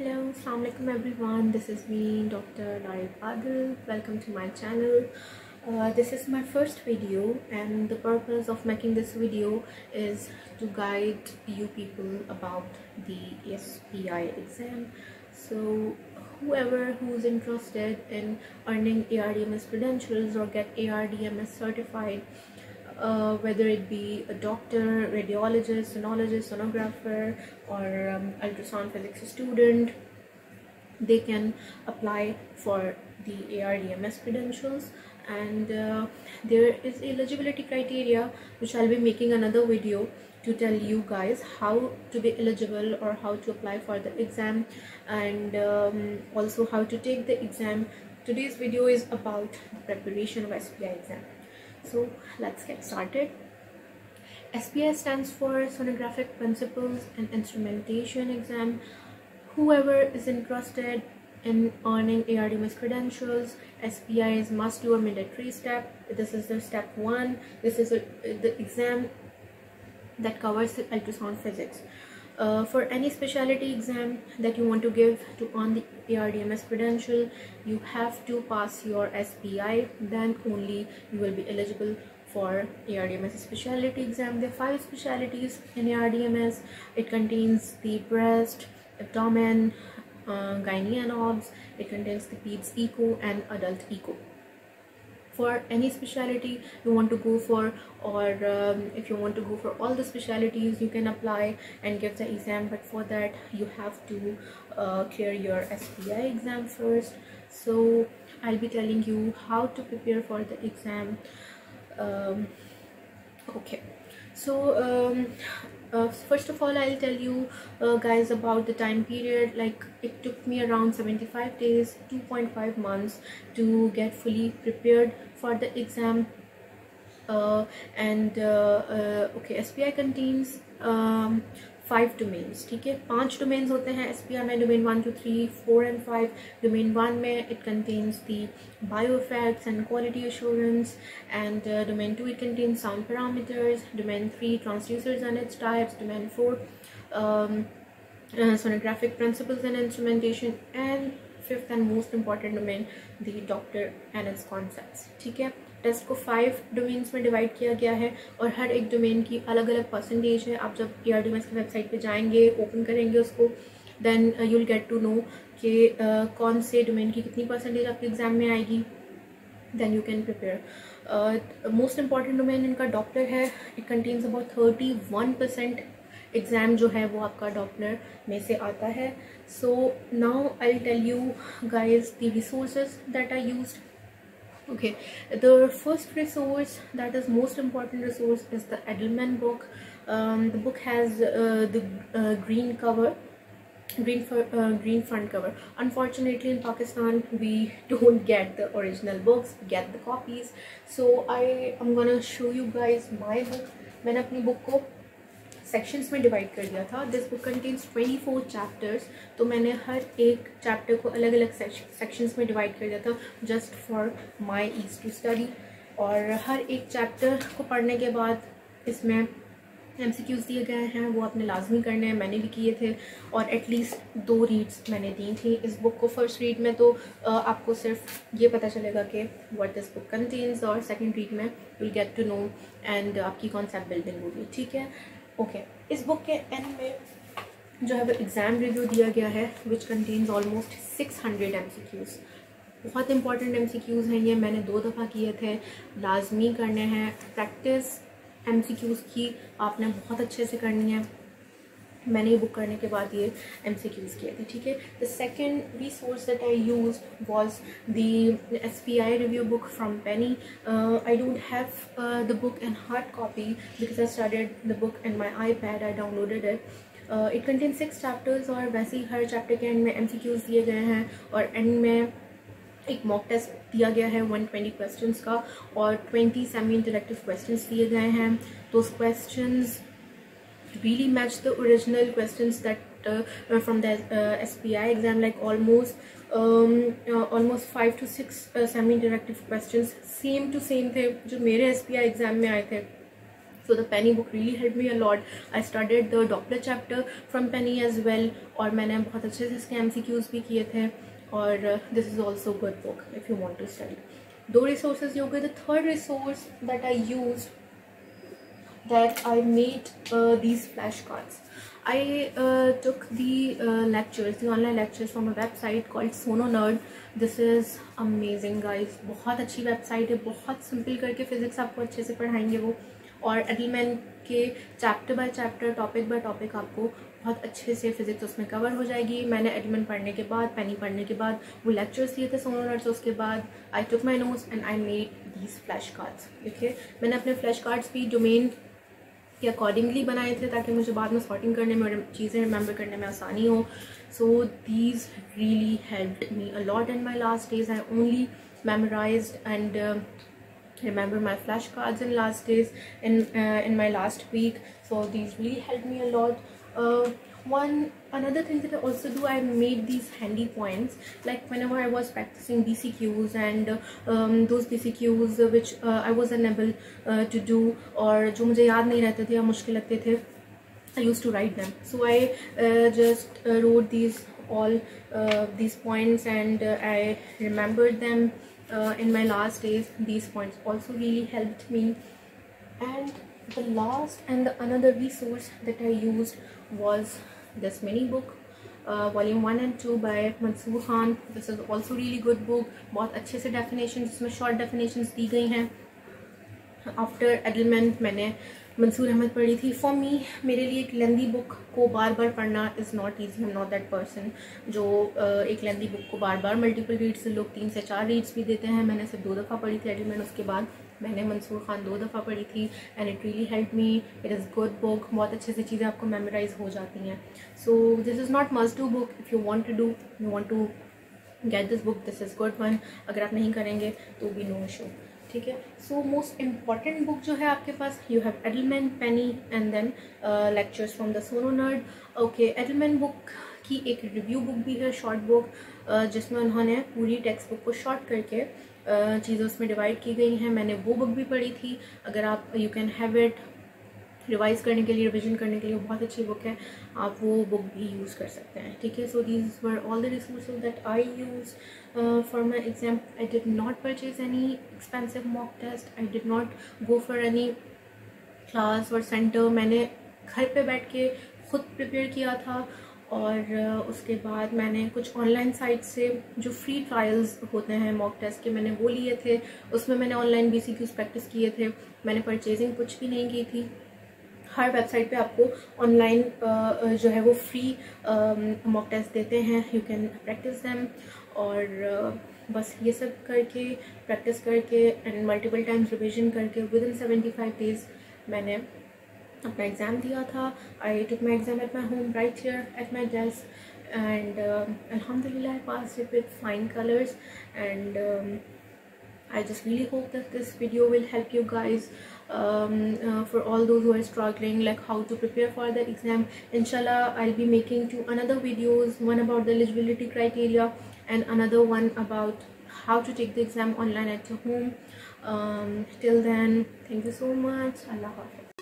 Hello, Assalamualaikum everyone. This is me, Dr. Darid Adil. Welcome to my channel. Uh, this is my first video and the purpose of making this video is to guide you people about the SPI exam. So whoever who's interested in earning ARDMS credentials or get ARDMS certified uh, whether it be a doctor, radiologist, sonologist, sonographer, or um, ultrasound physics student, they can apply for the ARDMS credentials. And uh, there is eligibility criteria which I'll be making another video to tell you guys how to be eligible or how to apply for the exam. And um, also how to take the exam. Today's video is about the preparation of SPI exam so let's get started. SPI stands for sonographic principles and instrumentation exam. Whoever is interested in earning ARDMS credentials SPI is must do a mandatory step. This is the step one. This is a, the exam that covers ultrasound physics. Uh, for any specialty exam that you want to give to earn the ARDMS credential you have to pass your SPI then only you will be eligible for ARDMS specialty exam. There are five specialities in ARDMS it contains the breast abdomen uh, gynae and obs. It contains the peds echo and adult echo for any specialty you want to go for or um, if you want to go for all the specialties you can apply and give the exam. But for that you have to uh, clear your SPI exam first. So I'll be telling you how to prepare for the exam. Um, okay so um, uh, first of all i'll tell you uh, guys about the time period. Like it took me around 75 days 2.5 months to get fully prepared for the exam. Uh, and uh, uh, okay SPI contains um, five domains ठीक है? पाँच domains होते हैं S में domain one two three four and five domain one में it contains the bio effects and quality assurance and domain two it contains sound parameters domain three transducers and its types domain four sonographic principles and instrumentation. And fifth and most important domain, the doctor and its concepts, ठीक है? Test को five domains में divide किया गया है और हर एक डोमेन की अलग अलग परसेंटेज है। आप जब A R D M S की वेबसाइट पे जाएँगे ओपन करेंगे उसको then you will get to know कि कौन से डोमेन की कितनी परसेंटेज आपके एग्ज़ाम में आएगी। Then you can prepare most important domain इनका डॉक्टर है। It contains about thirty one percent exam जो है वो आपका डॉक्टर में से आता है। So now I tell you guys the resources that are used okay the first resource that is most important resource is the edelman book um, the book has uh, the uh, green cover green for uh, green front cover unfortunately in pakistan we don't get the original books we get the copies so i am gonna show you guys my book मैंने अपनी book को sections में divide कर दिया था। This book contains twenty four chapters तो मैंने हर एक चैप्टर को अलग अलग सेक्शंस में डिवाइड कर दिया था just for my ease to study और हर एक चैप्टर को पढ़ने के बाद इसमें एम सी क्यूज़ दिए गए हैं, वो आपने लाजमी करने हैं, मैंने भी किए थे, और एटलीस्ट दो रीड्स मैंने दी थी। इस बुक को फ़र्स्ट रीड में तो आपको सिर्फ़ ये पता चलेगा कि व्हाट दिस बुक कंटेन्स और सेकंड रीड में will get to know and आपकी कॉन्सेप्ट बिल्डिंग होगी, ठीक है? Okay okay. इस बुक के एंड में जो है वो एग्ज़ाम रिव्यू दिया गया है which contains almost six hundred M C Qs बहुत इंपॉर्टेंट एम सी क्यूज़ हैं ये, मैंने दो दफ़ा किए थे। लाजमी करने हैं। प्रैक्टिस एम सी क्यूज़ की आपने बहुत अच्छे से करनी है। मैंने ये बुक करने के बाद ये एम सी क्यूज़ किए थे, ठीक है? The second resource that I use was the S P I review book from Penny I don't have the book in hard copy because I started the book in my iPad I downloaded it it contain six chapters और वैसे ही हर chapter के end में M C Qs दिए गए हैं और एंड में एक मॉक टेस्ट दिया गया है 120 क्वेश्चंस का और 20 सेमी इंटरेक्टिव क्वेश्चंस दिए गए हैं। तो questions really match the original questions that uh, uh from the uh, SPI exam like almost um, uh, almost five to six uh, semi interactive questions same to same थे जो मेरे SPI exam में आए थे so the penny book really helped me a lot i studied the doppler chapter from penny as well और मैंने बहुत अच्छे से इसके एम भी किए थे और this is also good book if you want to study दो रिसोर्सेज ये हो गए the third resource that I use that I made uh, these flashcards. I uh, took the uh, lectures, the online lectures from a website called Sono Nerd. This is amazing guys. बहुत अच्छी website है बहुत simple करके physics आपको अच्छे से पढ़ाएँगे वो और एडलमैन के chapter by chapter topic by topic आपको बहुत अच्छे से फिजिक्स उसमें कवर हो जाएगी मैंने एडलमैन पढ़ने के बाद पेनी पढ़ने के बाद वो लेक्चर्स दिए थे सोनो नर्स उसके बाद I took my notes and I made these flash cards देखिए मैंने अपने फ्लैश कार्ड्स भी डोमेन के अकॉर्डिंगली बनाए थे ताकि मुझे बाद में सॉर्टिंग करने में चीज़ें रिमेंबर करने में आसानी हो so these really help me a lot in my last days I only memorise and flashcards in last days in uh, in my last week so these really helped me a lot uh, one another thing that i also do i made these handy points. Like whenever i was practicing bcqs and um, those bcqs which uh, i was unable uh, to do or jo mujhe yaad nahi rehte the ya mushkil lagte the i used to write them. So i uh, just uh, wrote these all these points and i remembered them uh, in my last days. These points also really helped me. And the last and the another resource that I used was this mini book uh, volume 1 and 2 by Mansoor Khan. This is also really good book. बहुत अच्छे से definitions इसमें short definitions दी गई हैं. After Edelman मैंने मंसूर अहमद पढ़ी थी. For me मेरे लिए एक लेंदी बुक को बार बार पढ़ना is not easy am not that person जो एक लेंदी बुक को बार बार मल्टीपल रीड्स लोग तीन से चार रीड्स भी देते हैं. मैंने सिर्फ़ दो दफ़ा पढ़ी थी एडलमैन उसके बाद मैंने मंसूर खान दो दफ़ा पढ़ी थी and it really help me it is good book बहुत अच्छे से चीज़ें आपको मेमोराइज हो जाती हैं. So this is not must do book if you want to do you want to get this book this is good one अगर आप नहीं करेंगे तो भी नो इशू ठीक है? सो मोस्ट इंपॉर्टेंट बुक जो है आपके पास you have Edelman Penny and then lectures from the Sono Nerd okay Edelman book की एक रिव्यू बुक भी है शॉर्ट बुक uh, जिसमें उन्होंने पूरी टेक्स्ट बुक को शॉर्ट करके चीज़ें उसमें डिवाइड की गई हैं। मैंने वो बुक भी पढ़ी थी। अगर आप you can have it revise करने के लिए रिविजन करने के लिए बहुत अच्छी बुक है। आप वो बुक भी यूज़ कर सकते हैं। ठीक है? So these were all the resources that I use for my exam I did not purchase any expensive mock test I did not go for any class और सेंटर मैंने घर पे बैठ के खुद प्रिपेयर किया था। और उसके बाद मैंने कुछ ऑनलाइन साइट से जो फ्री ट्रायल्स होते हैं मॉक टेस्ट के, मैंने वो लिए थे। उसमें मैंने ऑनलाइन बी प्रैक्टिस किए थे। मैंने परचेजिंग कुछ भी नहीं की थी। हर वेबसाइट पे आपको ऑनलाइन जो है वो फ्री मॉक टेस्ट देते हैं। यू कैन प्रैक्टिस दैम और बस ये सब करके प्रैक्टिस करके एंड मल्टीपल टाइम्स रिविजन करके within seventy five days मैंने अपना एग्ज़ाम दिया था I took my exam at my home right here at my desk and अलहमदिल्ला I pass it with fine colours and I just really hope that this video will help you guys um, uh, for all those who are struggling like how to prepare for the exam inshallah i'll be making two another videos one about the eligibility criteria and another one about how to take the exam online at your home um, till then thank you so much allah Hafiz.